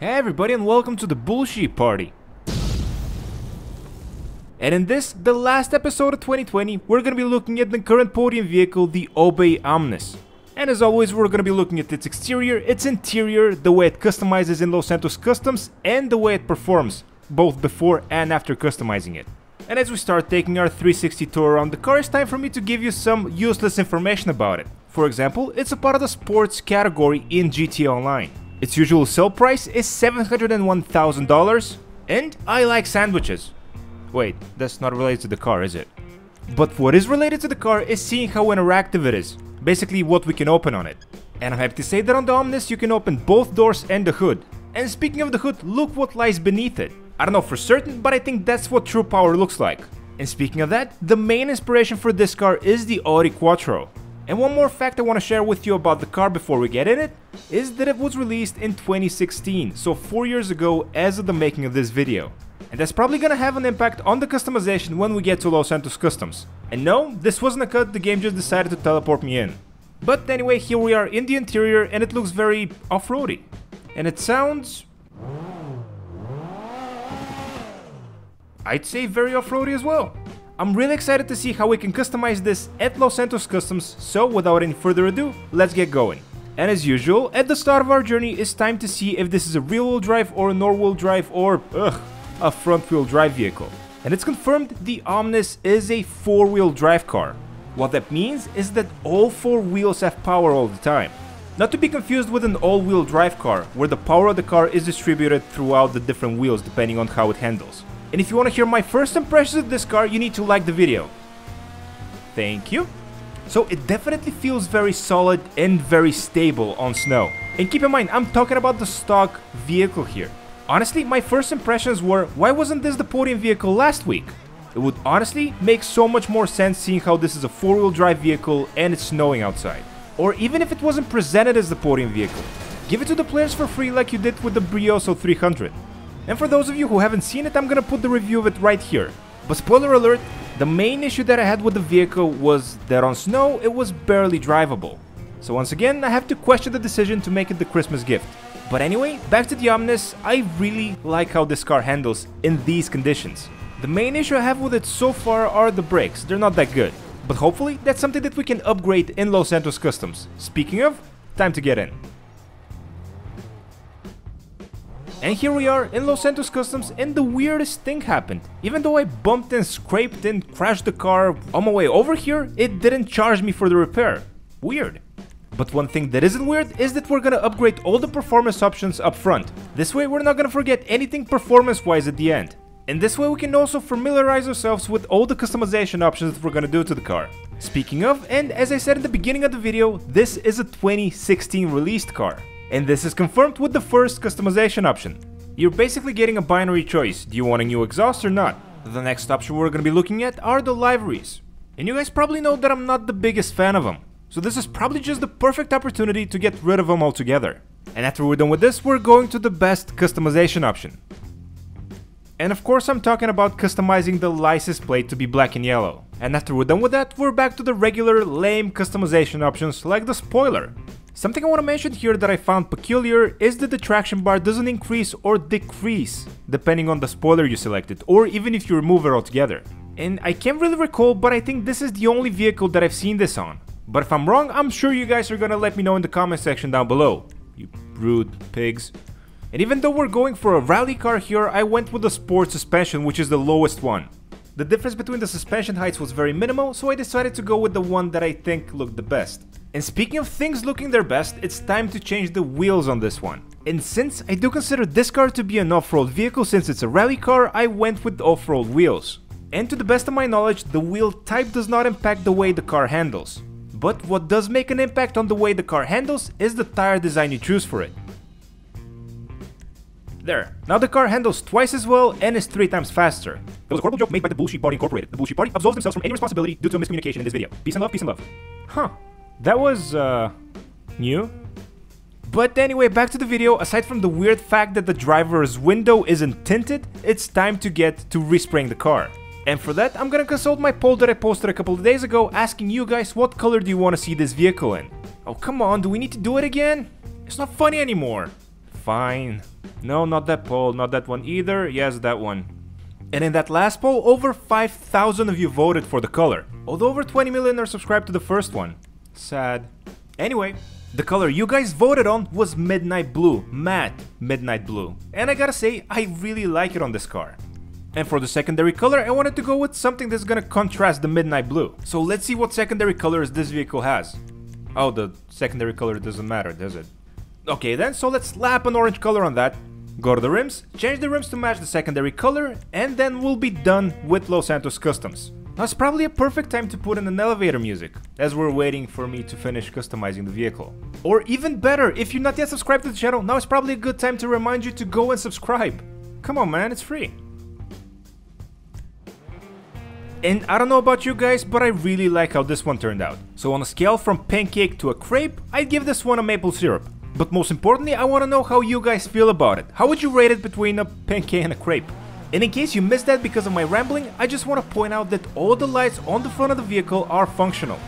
Hey everybody and welcome to the BullSheep Party. And in this, the last episode of 2020, we're gonna be looking at the current podium vehicle, the Obey Omnis. And as always, we're gonna be looking at its exterior, its interior, the way it customizes in Los Santos Customs, and the way it performs, both before and after customizing it. And as we start taking our 360 tour around the car, it's time for me to give you some useless information about it. For example, it's a part of the sports category in GTA Online. Its usual sell price is $701,000, and I like sandwiches. Wait, that's not related to the car, is it? But what is related to the car is seeing how interactive it is, basically what we can open on it. And I'm happy to say that on the Omnis you can open both doors and the hood. And speaking of the hood, look what lies beneath it. I don't know for certain, but I think that's what true power looks like. And speaking of that, the main inspiration for this car is the Audi Quattro. And one more fact I want to share with you about the car before we get in it, is that it was released in 2016, so 4 years ago as of the making of this video and that's probably gonna have an impact on the customization when we get to Los Santos Customs. And no, this wasn't a cut, the game just decided to teleport me in. But anyway, here we are in the interior and it looks very off-roady. And it sounds... I'd say very off-roady as well. I'm really excited to see how we can customize this at Los Santos Customs, so without any further ado, let's get going. And as usual, at the start of our journey, it's time to see if this is a rear-wheel drive or a nor-wheel drive or, ugh, a front-wheel drive vehicle. And it's confirmed the Omnis is a four-wheel drive car. What that means is that all four wheels have power all the time. Not to be confused with an all-wheel drive car, where the power of the car is distributed throughout the different wheels depending on how it handles. And if you want to hear my first impressions of this car, you need to like the video. Thank you. So it definitely feels very solid and very stable on snow. And keep in mind, I'm talking about the stock vehicle here. Honestly, my first impressions were, why wasn't this the podium vehicle last week? It would honestly make so much more sense seeing how this is a four-wheel drive vehicle and it's snowing outside. Or even if it wasn't presented as the podium vehicle. Give it to the players for free like you did with the Brioso 300. And for those of you who haven't seen it, I'm gonna put the review of it right here. But spoiler alert, the main issue that I had with the vehicle was that on snow it was barely drivable. So once again, I have to question the decision to make it the Christmas gift. But anyway, back to the Omnis, I really like how this car handles in these conditions. The main issue I have with it so far are the brakes, they're not that good. But hopefully that's something that we can upgrade in Los Santos Customs. Speaking of, time to get in. And here we are in Los Santos Customs and the weirdest thing happened. Even though I bumped and scraped and crashed the car on my way over here, it didn't charge me for the repair. Weird. But one thing that isn't weird is that we're gonna upgrade all the performance options up front. This way we're not gonna forget anything performance wise at the end. And this way we can also familiarize ourselves with all the customization options that we're gonna do to the car. Speaking of, and as I said at the beginning of the video, this is a 2016 released car. And this is confirmed with the first customization option. You're basically getting a binary choice, do you want a new exhaust or not? The next option we're gonna be looking at are the liveries. And you guys probably know that I'm not the biggest fan of them. So this is probably just the perfect opportunity to get rid of them altogether. And after we're done with this, we're going to the best customization option. And of course I'm talking about customizing the license plate to be black and yellow. And after we're done with that, we're back to the regular lame customization options like the spoiler. Something I want to mention here that I found peculiar is that the traction bar doesn't increase or decrease depending on the spoiler you selected or even if you remove it altogether. And I can't really recall but I think this is the only vehicle that I've seen this on. But if I'm wrong, I'm sure you guys are gonna let me know in the comment section down below. You rude pigs. And even though we're going for a rally car here, I went with the sport suspension, which is the lowest one. The difference between the suspension heights was very minimal, so I decided to go with the one that I think looked the best. And speaking of things looking their best, it's time to change the wheels on this one. And since I do consider this car to be an off-road vehicle since it's a rally car, I went with off-road wheels. And to the best of my knowledge, the wheel type does not impact the way the car handles. But what does make an impact on the way the car handles is the tire design you choose for it. There. Now the car handles twice as well and is three times faster. It was a horrible joke made by the BullSheep Party Incorporated. The BullSheep Party absolves themselves from any responsibility due to a miscommunication in this video. Peace and love, peace and love. Huh. That was, uh, new? But anyway, back to the video, aside from the weird fact that the driver's window isn't tinted, it's time to get to respraying the car. And for that, I'm gonna consult my poll that I posted a couple of days ago asking you guys what color do you want to see this vehicle in. Oh come on, do we need to do it again? It's not funny anymore. fine. No, not that poll, not that one either. Yes, that one. And in that last poll, over 5,000 of you voted for the color, although over 20 million are subscribed to the first one. Sad. Anyway, the color you guys voted on was Midnight Blue, matte Midnight Blue. And I gotta say, I really like it on this car. And for the secondary color, I wanted to go with something that's gonna contrast the Midnight Blue. So let's see what secondary colors this vehicle has. Oh, the secondary color doesn't matter, does it? Okay then, so let's slap an orange color on that. Go to the rims, change the rims to match the secondary color, and then we'll be done with Los Santos Customs. Now it's probably a perfect time to put in an elevator music, as we're waiting for me to finish customizing the vehicle. Or even better, if you're not yet subscribed to the channel, now is probably a good time to remind you to go and subscribe. Come on man, it's free. And I don't know about you guys, but I really like how this one turned out. So on a scale from pancake to a crepe, I'd give this one a maple syrup. But most importantly, I want to know how you guys feel about it. How would you rate it between a pancake and a crepe? And in case you missed that because of my rambling, I just want to point out that all the lights on the front of the vehicle are functional.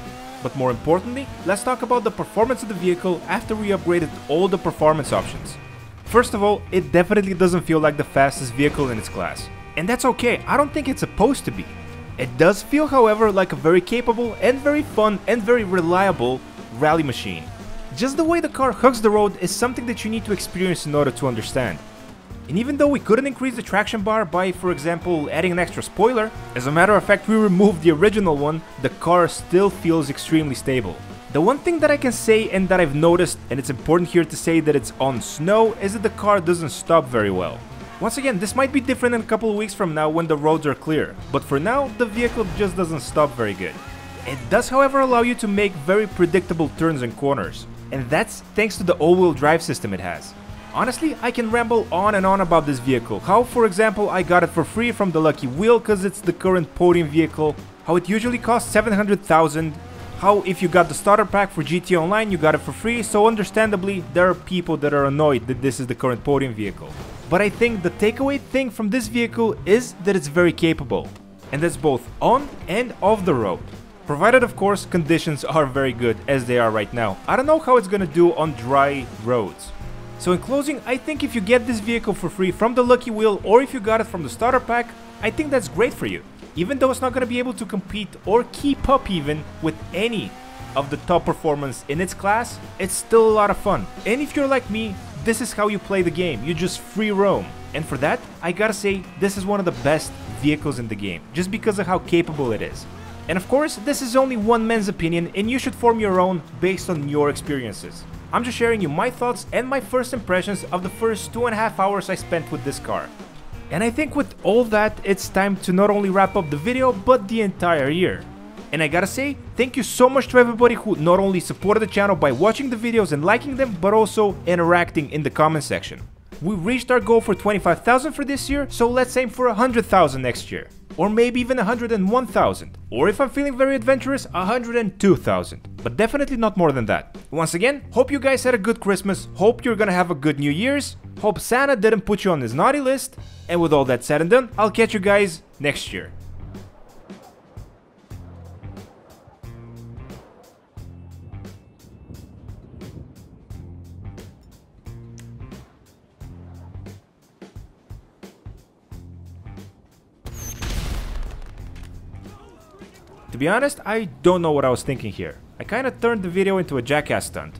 But more importantly, let's talk about the performance of the vehicle after we upgraded all the performance options. First of all, it definitely doesn't feel like the fastest vehicle in its class. And that's okay, I don't think it's supposed to be. It does feel however like a very capable and very fun and very reliable rally machine. Just the way the car hugs the road is something that you need to experience in order to understand. And even though we couldn't increase the traction bar by, for example, adding an extra spoiler, as a matter of fact we removed the original one, the car still feels extremely stable. The one thing that I can say and that I've noticed, and it's important here to say that it's on snow, is that the car doesn't stop very well. Once again, this might be different in a couple of weeks from now when the roads are clear, but for now, the vehicle just doesn't stop very good. It does however allow you to make very predictable turns and corners, and that's thanks to the all-wheel drive system it has. Honestly, I can ramble on and on about this vehicle. How, for example, I got it for free from the Lucky Wheel because it's the current podium vehicle. How it usually costs 700,000. How if you got the starter pack for GTA Online, you got it for free. So understandably, there are people that are annoyed that this is the current podium vehicle. But I think the takeaway thing from this vehicle is that it's very capable. And that's both on and off the road. Provided of course conditions are very good as they are right now. I don't know how it's gonna do on dry roads. So in closing, I think if you get this vehicle for free from the Lucky Wheel or if you got it from the starter pack, I think that's great for you. Even though it's not going to be able to compete or keep up even with any of the top performance in its class, it's still a lot of fun. And if you're like me, this is how you play the game, you just free roam. And for that, I gotta say, this is one of the best vehicles in the game, just because of how capable it is. And of course, this is only one man's opinion and you should form your own based on your experiences. I'm just sharing you my thoughts and my first impressions of the first two and a half hours I spent with this car. And I think with all that, it's time to not only wrap up the video, but the entire year. And I gotta say, thank you so much to everybody who not only supported the channel by watching the videos and liking them, but also interacting in the comment section. We reached our goal for 25,000 for this year, so let's aim for 100,000 next year. Or maybe even 101,000. Or if I'm feeling very adventurous, 102,000. But definitely not more than that. Once again, hope you guys had a good Christmas, hope you're gonna have a good New Year's, hope Santa didn't put you on his naughty list, and with all that said and done, I'll catch you guys next year. To be honest, I don't know what I was thinking here. I kinda turned the video into a jackass stunt.